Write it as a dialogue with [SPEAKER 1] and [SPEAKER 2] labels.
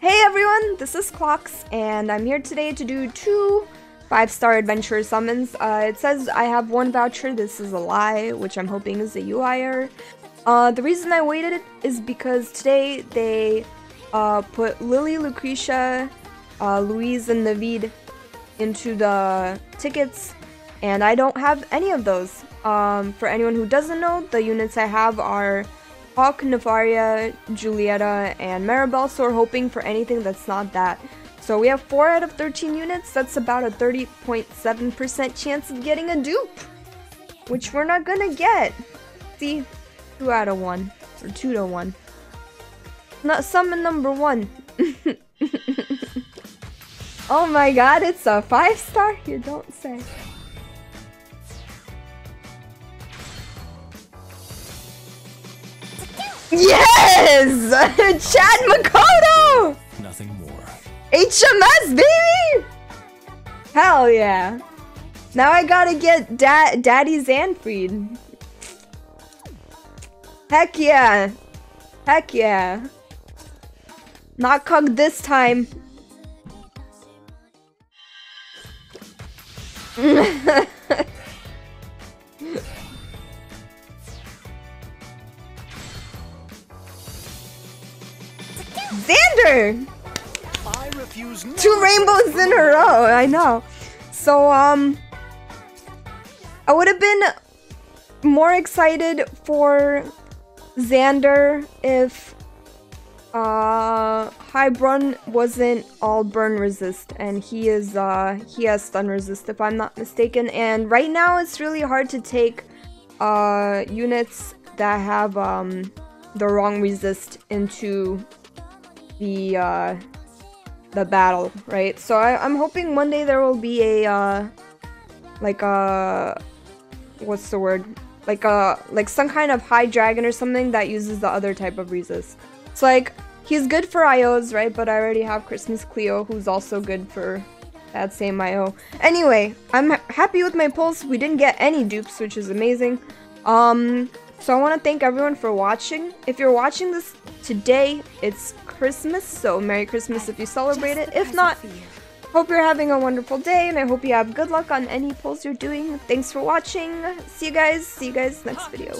[SPEAKER 1] Hey everyone, this is Clocks, and I'm here today to do two five-star adventure summons. Uh, it says I have one voucher, this is a lie, which I'm hoping is a UI error. Uh, the reason I waited is because today they uh, put Lily, Lucretia, uh, Louise, and Naveed into the tickets, and I don't have any of those. Um, for anyone who doesn't know, the units I have are Hawk, Nefaria, Julietta, and Maribelle, so we're hoping for anything that's not that. So we have 4 out of 13 units, that's about a 30.7% chance of getting a dupe, which we're not gonna get. See, 2 out of 1, or 2 to 1. Not summon number 1. oh my god, it's a 5 star? You don't say. Yes! Chad Mikoto!
[SPEAKER 2] Nothing more.
[SPEAKER 1] HMS, baby! Hell yeah. Now I gotta get da Daddy Zanfried. Heck yeah. Heck yeah. Not Cug this time. Xander! Two rainbows in a row, I know. So, um, I would have been more excited for Xander if uh, Burn wasn't all burn resist, and he is, uh, he has stun resist if I'm not mistaken. And right now it's really hard to take, uh, units that have, um, the wrong resist into the uh, the battle, right? So I, am hoping one day there will be a uh, like a what's the word? Like a like some kind of high dragon or something that uses the other type of resist. It's like he's good for IOs, right? But I already have Christmas Cleo, who's also good for that same IO. Anyway, I'm ha happy with my pulls. We didn't get any dupes, which is amazing. Um, so I want to thank everyone for watching. If you're watching this today, it's Christmas, so Merry Christmas if you celebrate it. If not, hope you're having a wonderful day, and I hope you have good luck on any pulls you're doing. Thanks for watching. See you guys. See you guys next video.